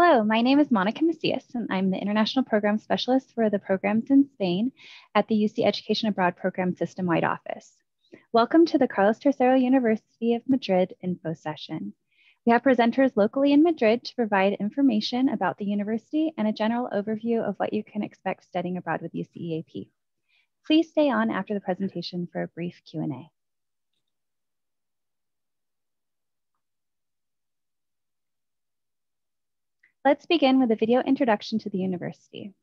Hello, my name is Monica Macias, and I'm the International Program Specialist for the programs in Spain at the UC Education Abroad Program System-Wide Office. Welcome to the Carlos III University of Madrid info session. We have presenters locally in Madrid to provide information about the university and a general overview of what you can expect studying abroad with UCEAP. Please stay on after the presentation for a brief Q&A. Let's begin with a video introduction to the university.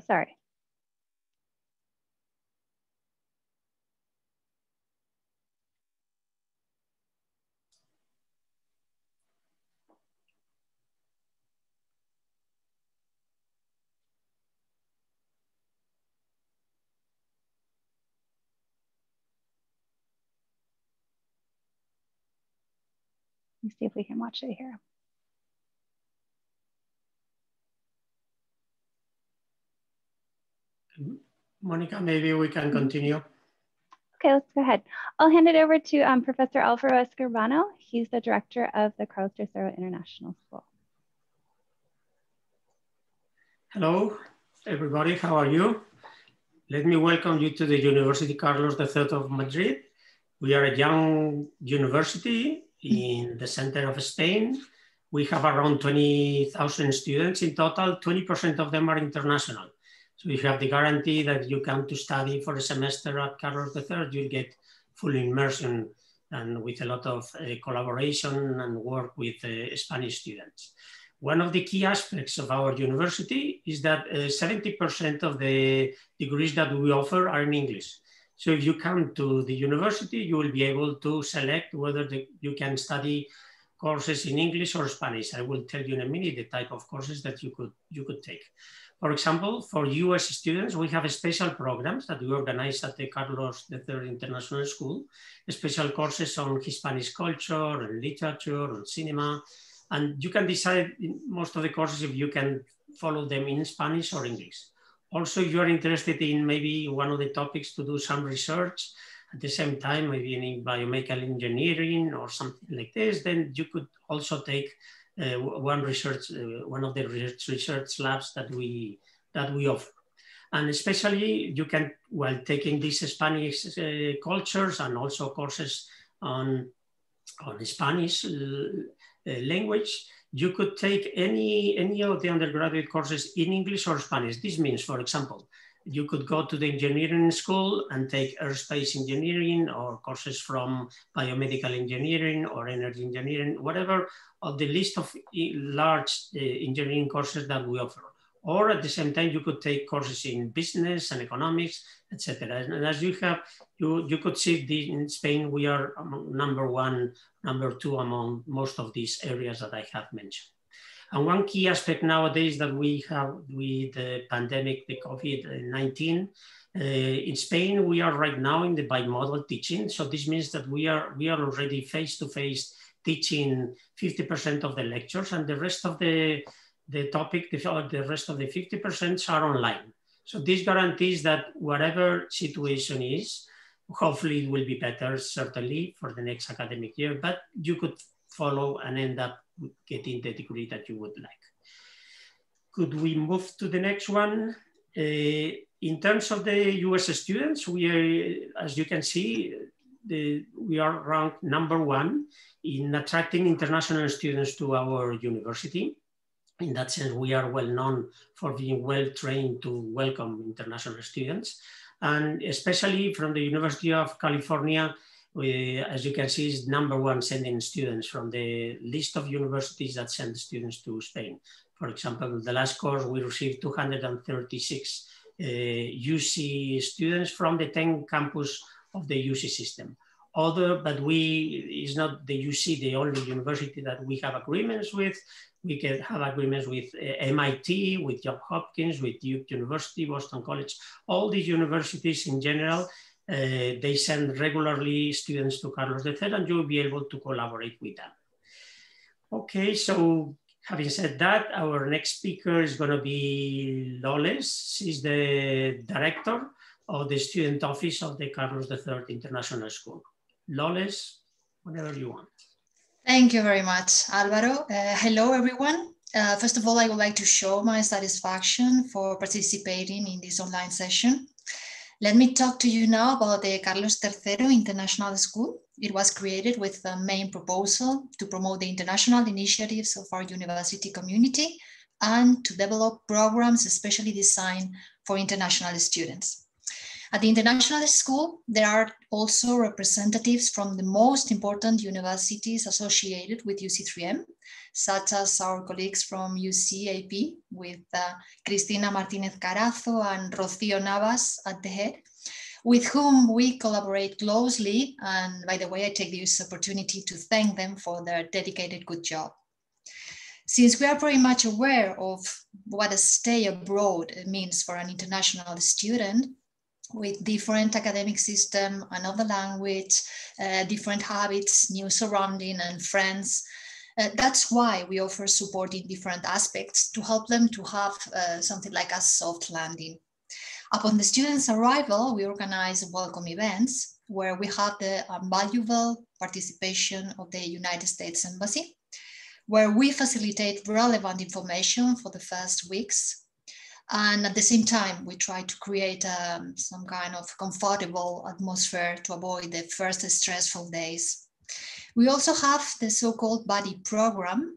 So sorry. Let's see if we can watch it here. Monica, maybe we can continue. Okay, let's go ahead. I'll hand it over to um, Professor Alvaro Escribano. He's the director of the Carlos III International School. Hello, everybody. How are you? Let me welcome you to the University Carlos III of Madrid. We are a young university in the center of Spain. We have around 20,000 students in total. 20% of them are international. So if you have the guarantee that you come to study for a semester at Carlos III, you'll get full immersion and with a lot of uh, collaboration and work with uh, Spanish students. One of the key aspects of our university is that 70% uh, of the degrees that we offer are in English. So if you come to the university, you will be able to select whether the, you can study courses in English or Spanish. I will tell you in a minute the type of courses that you could, you could take. For example, for US students, we have special programs that we organize at the Carlos III International School, special courses on Hispanic culture and literature and cinema. And you can decide in most of the courses if you can follow them in Spanish or English. Also, if you're interested in maybe one of the topics to do some research, at the same time, maybe in biomedical engineering or something like this, then you could also take uh, one research, uh, one of the research labs that we that we offer. And especially you can, while taking these Spanish uh, cultures and also courses on, on Spanish language, you could take any, any of the undergraduate courses in English or Spanish. This means, for example, you could go to the engineering school and take aerospace engineering or courses from biomedical engineering or energy engineering, whatever of the list of large uh, engineering courses that we offer. Or at the same time, you could take courses in business and economics, etc. And as you have, you, you could see the, in Spain, we are number one, number two among most of these areas that I have mentioned. And one key aspect nowadays that we have with the pandemic, the COVID-19, uh, in Spain, we are right now in the bimodal teaching. So this means that we are, we are already face-to-face -face teaching 50% of the lectures and the rest of the, the topic, the, the rest of the 50% are online. So this guarantees that whatever situation is, hopefully it will be better, certainly for the next academic year, but you could follow and end up getting the degree that you would like. Could we move to the next one? Uh, in terms of the US students, we are, as you can see, the, we are ranked number one in attracting international students to our university. In that sense, we are well known for being well trained to welcome international students. And especially from the University of California, we, as you can see, is number one sending students from the list of universities that send students to Spain. For example, the last course we received 236 uh, UC students from the 10 campus of the UC system. Other, but we is not the UC the only university that we have agreements with. We can have agreements with uh, MIT, with Johns Hopkins, with Duke University, Boston College, all these universities in general. Uh, they send regularly students to Carlos III and you will be able to collaborate with them. Okay, so having said that, our next speaker is going to be Loles. She's the director of the student office of the Carlos III International School. Loles, whatever you want. Thank you very much, Alvaro. Uh, hello, everyone. Uh, first of all, I would like to show my satisfaction for participating in this online session. Let me talk to you now about the Carlos III International School. It was created with the main proposal to promote the international initiatives of our university community and to develop programs especially designed for international students. At the International School, there are also representatives from the most important universities associated with UC3M, such as our colleagues from UCEAP with uh, Cristina Martinez Carazo and Rocío Navas at the head, with whom we collaborate closely. And by the way, I take this opportunity to thank them for their dedicated good job. Since we are very much aware of what a stay abroad means for an international student, with different academic system, another language, uh, different habits, new surrounding and friends. Uh, that's why we offer support in different aspects to help them to have uh, something like a soft landing. Upon the students' arrival, we organize welcome events where we have the valuable participation of the United States Embassy, where we facilitate relevant information for the first weeks and at the same time, we try to create um, some kind of comfortable atmosphere to avoid the first stressful days. We also have the so-called buddy program.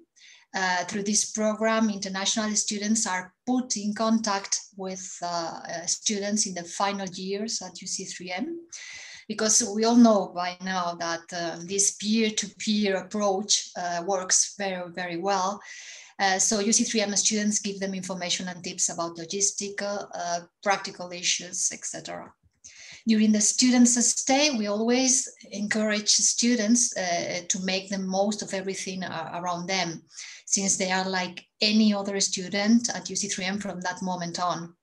Uh, through this program, international students are put in contact with uh, uh students in the final years at UC3M because we all know by now that uh, this peer-to-peer -peer approach uh, works very, very well. Uh, so UC3M students give them information and tips about logistical, uh, practical issues, etc. During the students' stay, we always encourage students uh, to make the most of everything uh, around them, since they are like any other student at UC3M from that moment on.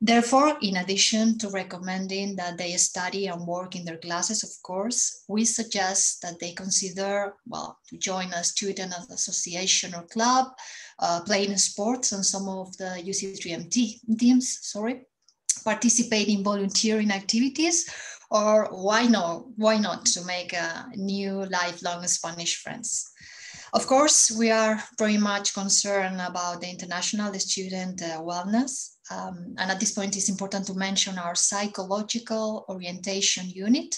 Therefore, in addition to recommending that they study and work in their classes, of course, we suggest that they consider, well, to join a student association or club, uh, playing sports and some of the UC3M teams, sorry, participate in volunteering activities, or why not, why not to make a new lifelong Spanish friends. Of course, we are very much concerned about the international student uh, wellness um, and at this point, it's important to mention our psychological orientation unit,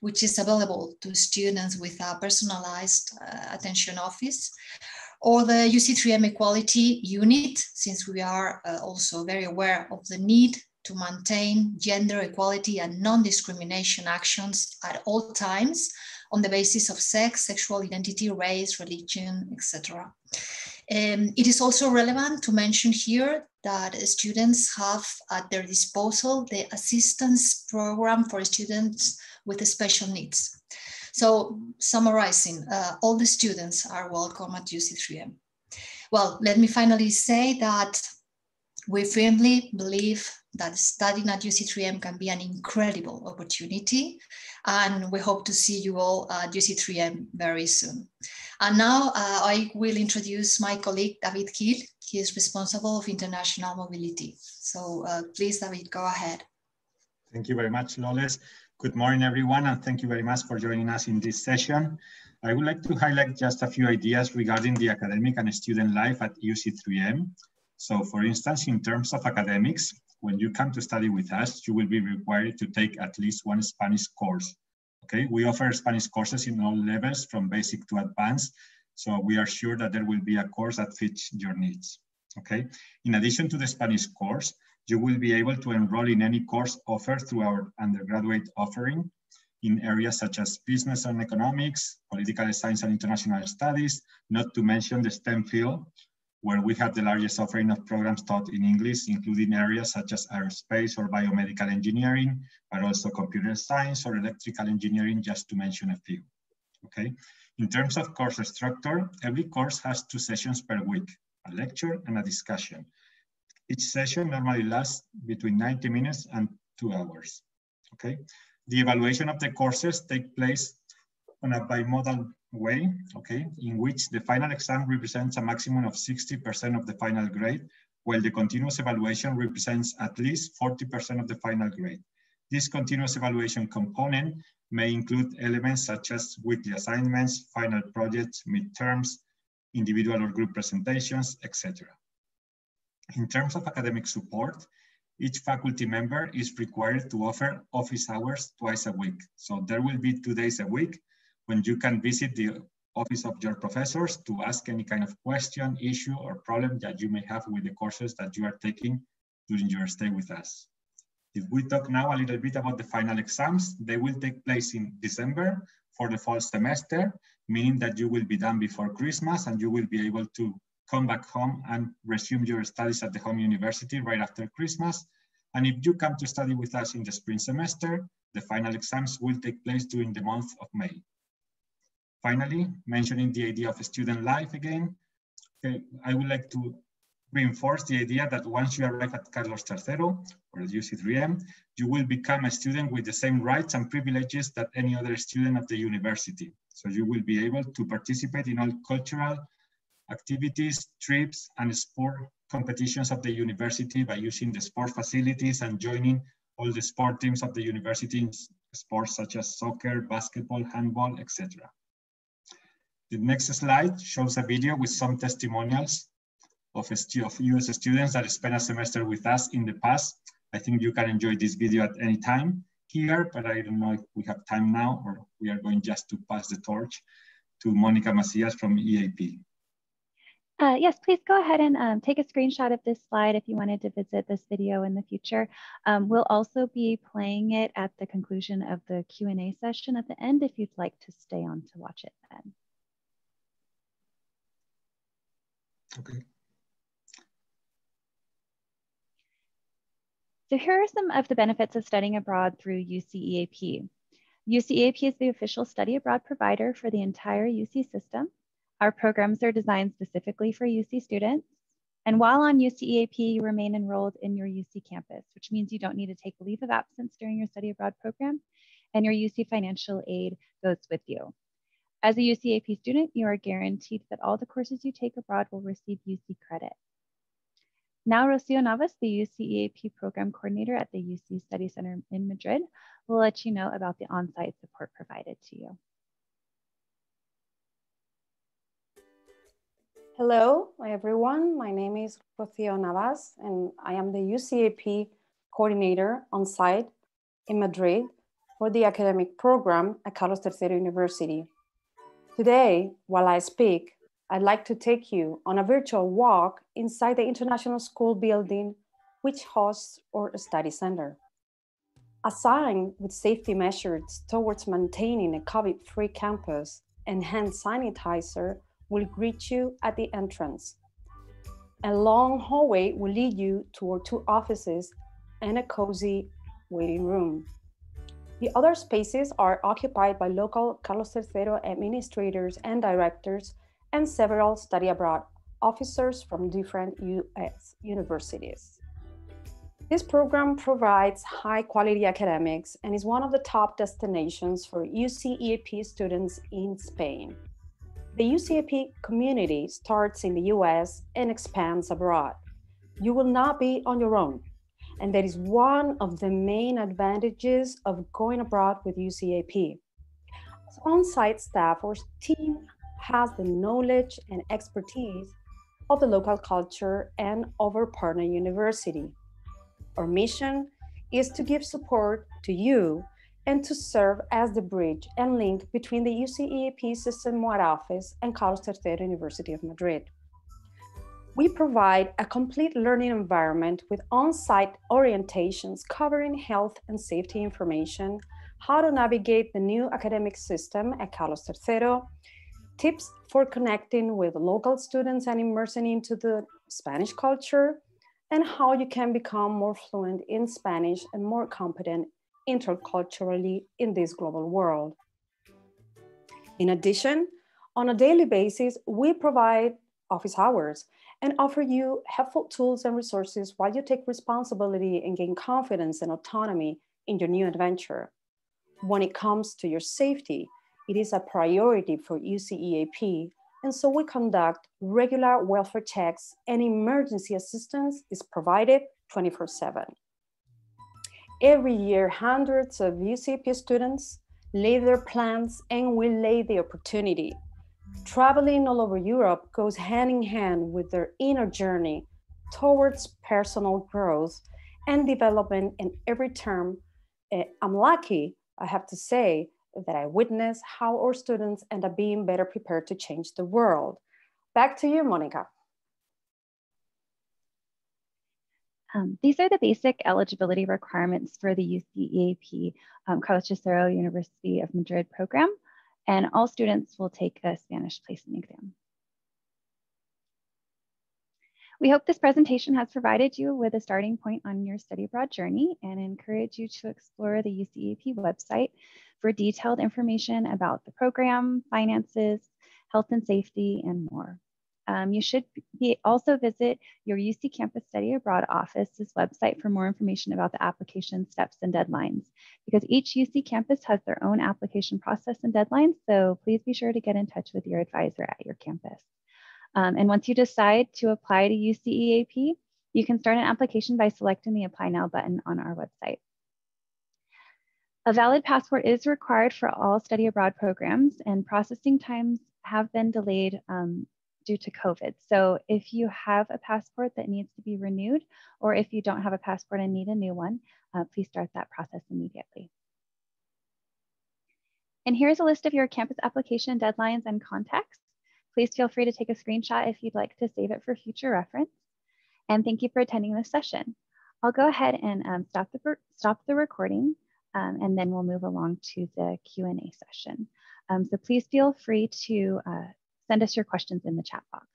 which is available to students with a personalized uh, attention office, or the UC3M equality unit, since we are uh, also very aware of the need to maintain gender equality and non-discrimination actions at all times on the basis of sex, sexual identity, race, religion, etc. Um, it is also relevant to mention here that students have at their disposal the assistance program for students with special needs. So summarizing, uh, all the students are welcome at UC3M. Well, let me finally say that we firmly believe that studying at UC3M can be an incredible opportunity. And we hope to see you all at UC3M very soon. And now uh, I will introduce my colleague, David Gil. He is responsible of international mobility. So uh, please, David, go ahead. Thank you very much, Loles. Good morning, everyone, and thank you very much for joining us in this session. I would like to highlight just a few ideas regarding the academic and student life at UC3M. So for instance, in terms of academics, when you come to study with us, you will be required to take at least one Spanish course. Okay, we offer Spanish courses in all levels from basic to advanced. So we are sure that there will be a course that fits your needs. Okay, in addition to the Spanish course, you will be able to enroll in any course offered through our undergraduate offering. in areas such as business and economics, political science and international studies, not to mention the STEM field, where we have the largest offering of programs taught in English, including areas such as aerospace or biomedical engineering, but also computer science or electrical engineering, just to mention a few, okay? In terms of course structure, every course has two sessions per week, a lecture and a discussion. Each session normally lasts between 90 minutes and two hours, okay? The evaluation of the courses take place on a bimodal way, okay, in which the final exam represents a maximum of 60% of the final grade, while the continuous evaluation represents at least 40% of the final grade. This continuous evaluation component may include elements such as weekly assignments, final projects, midterms, individual or group presentations, etc. In terms of academic support, each faculty member is required to offer office hours twice a week. So there will be two days a week when you can visit the office of your professors to ask any kind of question, issue, or problem that you may have with the courses that you are taking during your stay with us. If we talk now a little bit about the final exams, they will take place in December for the fall semester, meaning that you will be done before Christmas and you will be able to come back home and resume your studies at the home university right after Christmas. And if you come to study with us in the spring semester, the final exams will take place during the month of May. Finally, mentioning the idea of student life again, okay, I would like to reinforce the idea that once you arrive at Carlos III or UC3M, you will become a student with the same rights and privileges that any other student of the university. So you will be able to participate in all cultural activities, trips, and sport competitions of the university by using the sport facilities and joining all the sport teams of the university in sports such as soccer, basketball, handball, etc. The next slide shows a video with some testimonials of, of US students that spent a semester with us in the past. I think you can enjoy this video at any time here, but I don't know if we have time now or we are going just to pass the torch to Monica Macias from EAP. Uh, yes, please go ahead and um, take a screenshot of this slide if you wanted to visit this video in the future. Um, we'll also be playing it at the conclusion of the Q&A session at the end if you'd like to stay on to watch it then. Okay. So here are some of the benefits of studying abroad through UCEAP. UCEAP is the official study abroad provider for the entire UC system. Our programs are designed specifically for UC students. And while on UCEAP, you remain enrolled in your UC campus, which means you don't need to take leave of absence during your study abroad program, and your UC financial aid goes with you. As a UCEAP student, you are guaranteed that all the courses you take abroad will receive UC credit. Now, Rocio Navas, the UCEAP program coordinator at the UC Study Center in Madrid, will let you know about the on-site support provided to you. Hello, everyone. My name is Rocio Navas, and I am the UCEAP coordinator on site in Madrid for the academic program at Carlos III University. Today, while I speak, I'd like to take you on a virtual walk inside the International School building, which hosts our study center. A sign with safety measures towards maintaining a COVID-free campus and hand sanitizer will greet you at the entrance. A long hallway will lead you to our two offices and a cozy waiting room. The other spaces are occupied by local Carlos III administrators and directors and several study abroad officers from different US universities. This program provides high quality academics and is one of the top destinations for UCEAP students in Spain. The UCEAP community starts in the US and expands abroad. You will not be on your own. And that is one of the main advantages of going abroad with UCEAP. As on-site staff or team has the knowledge and expertise of the local culture and of our partner university. Our mission is to give support to you and to serve as the bridge and link between the UCEAP system-wide office and Carlos III University of Madrid. We provide a complete learning environment with on-site orientations covering health and safety information, how to navigate the new academic system at Carlos III, tips for connecting with local students and immersing into the Spanish culture, and how you can become more fluent in Spanish and more competent interculturally in this global world. In addition, on a daily basis, we provide office hours and offer you helpful tools and resources while you take responsibility and gain confidence and autonomy in your new adventure. When it comes to your safety, it is a priority for UCEAP, and so we conduct regular welfare checks and emergency assistance is provided 24 seven. Every year, hundreds of UCEAP students lay their plans and we lay the opportunity. Traveling all over Europe goes hand in hand with their inner journey towards personal growth and development in every term. Eh, I'm lucky, I have to say, that I witness how our students end up being better prepared to change the world. Back to you, Monica. Um, these are the basic eligibility requirements for the UCEAP um, Carlos III University of Madrid program, and all students will take a Spanish placement exam. We hope this presentation has provided you with a starting point on your study abroad journey and encourage you to explore the UCEAP website for detailed information about the program, finances, health and safety, and more. Um, you should be also visit your UC Campus Study Abroad office's website for more information about the application steps and deadlines, because each UC campus has their own application process and deadlines, so please be sure to get in touch with your advisor at your campus. Um, and once you decide to apply to UCEAP, you can start an application by selecting the Apply Now button on our website. A valid passport is required for all study abroad programs and processing times have been delayed um, due to COVID. So if you have a passport that needs to be renewed, or if you don't have a passport and need a new one, uh, please start that process immediately. And here's a list of your campus application deadlines and contacts. Please feel free to take a screenshot if you'd like to save it for future reference. And thank you for attending this session. I'll go ahead and um, stop, the, stop the recording um, and then we'll move along to the Q&A session. Um, so please feel free to uh, send us your questions in the chat box.